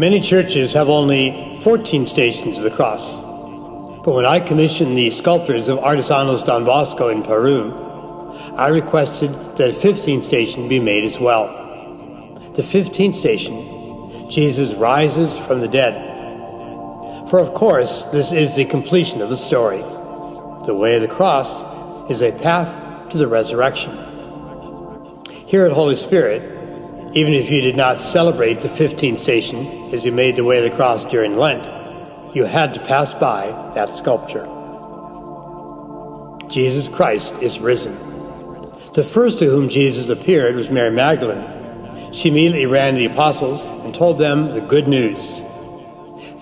Many churches have only 14 stations of the cross. But when I commissioned the sculptors of Artesanos Don Bosco in Peru, I requested that a 15th station be made as well. The 15th station, Jesus rises from the dead. For of course, this is the completion of the story. The way of the cross is a path to the resurrection. Here at Holy Spirit, even if you did not celebrate the 15th station as you made the way of the cross during Lent, you had to pass by that sculpture. Jesus Christ is risen. The first to whom Jesus appeared was Mary Magdalene. She immediately ran to the apostles and told them the good news.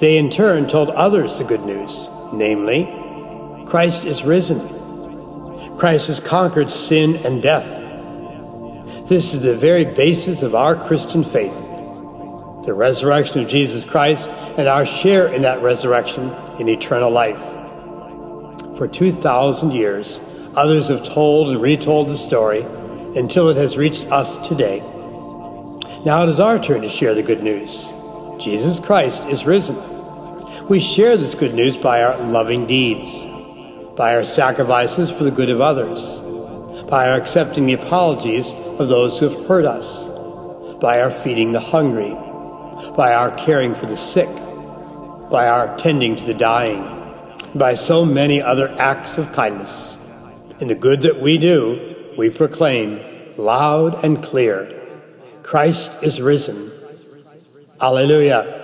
They in turn told others the good news, namely, Christ is risen. Christ has conquered sin and death. This is the very basis of our Christian faith the resurrection of Jesus Christ and our share in that resurrection in eternal life. For 2,000 years, others have told and retold the story until it has reached us today. Now it is our turn to share the good news. Jesus Christ is risen. We share this good news by our loving deeds, by our sacrifices for the good of others, by our accepting the apologies of those who have hurt us, by our feeding the hungry, by our caring for the sick, by our tending to the dying, by so many other acts of kindness. In the good that we do, we proclaim loud and clear Christ is risen. Alleluia.